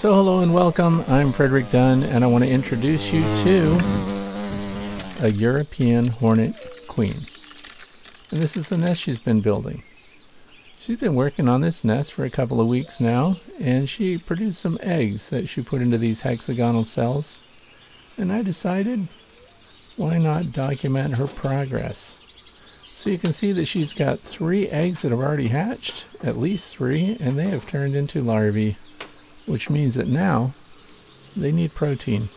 So hello and welcome, I'm Frederick Dunn and I want to introduce you to a European hornet queen. And this is the nest she's been building. She's been working on this nest for a couple of weeks now and she produced some eggs that she put into these hexagonal cells. And I decided why not document her progress. So you can see that she's got three eggs that have already hatched, at least three, and they have turned into larvae which means that now they need protein.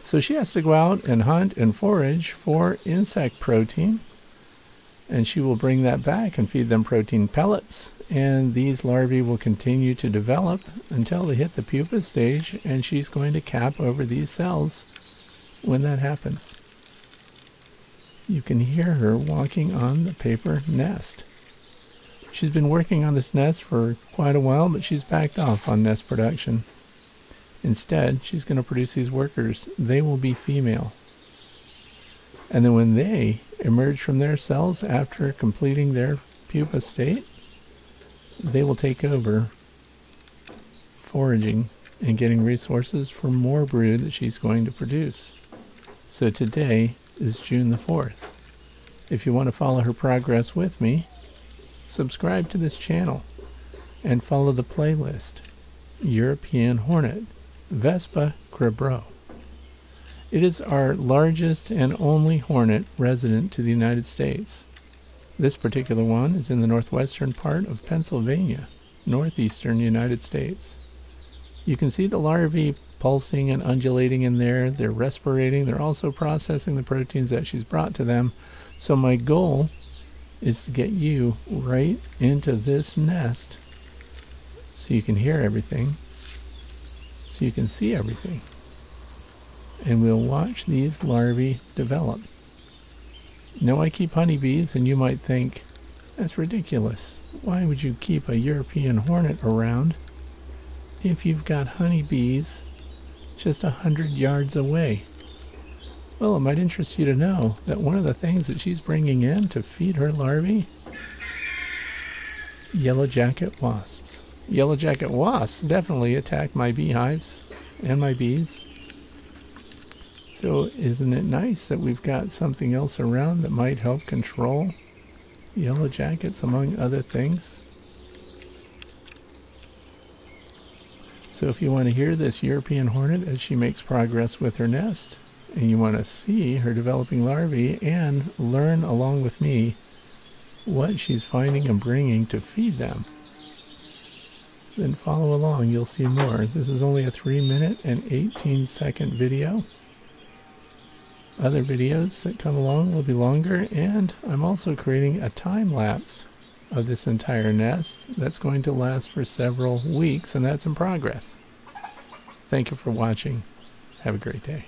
So she has to go out and hunt and forage for insect protein. And she will bring that back and feed them protein pellets. And these larvae will continue to develop until they hit the pupa stage. And she's going to cap over these cells when that happens. You can hear her walking on the paper nest. She's been working on this nest for quite a while, but she's backed off on nest production. Instead, she's going to produce these workers. They will be female. And then when they emerge from their cells after completing their pupa state, they will take over foraging and getting resources for more brood that she's going to produce. So today is June the 4th. If you want to follow her progress with me, subscribe to this channel, and follow the playlist European Hornet, Vespa crabro. It is our largest and only hornet resident to the United States. This particular one is in the northwestern part of Pennsylvania, northeastern United States. You can see the larvae pulsing and undulating in there. They're respirating. They're also processing the proteins that she's brought to them. So my goal is to get you right into this nest so you can hear everything, so you can see everything. And we'll watch these larvae develop. Now I keep honeybees and you might think, that's ridiculous. Why would you keep a European hornet around if you've got honeybees just a hundred yards away? Well, it might interest you to know that one of the things that she's bringing in to feed her larvae, yellow jacket wasps. Yellow jacket wasps definitely attack my beehives and my bees. So isn't it nice that we've got something else around that might help control yellow jackets among other things? So if you want to hear this European hornet as she makes progress with her nest, and you want to see her developing larvae and learn along with me what she's finding and bringing to feed them. Then follow along, you'll see more. This is only a 3 minute and 18 second video. Other videos that come along will be longer, and I'm also creating a time lapse of this entire nest that's going to last for several weeks, and that's in progress. Thank you for watching. Have a great day.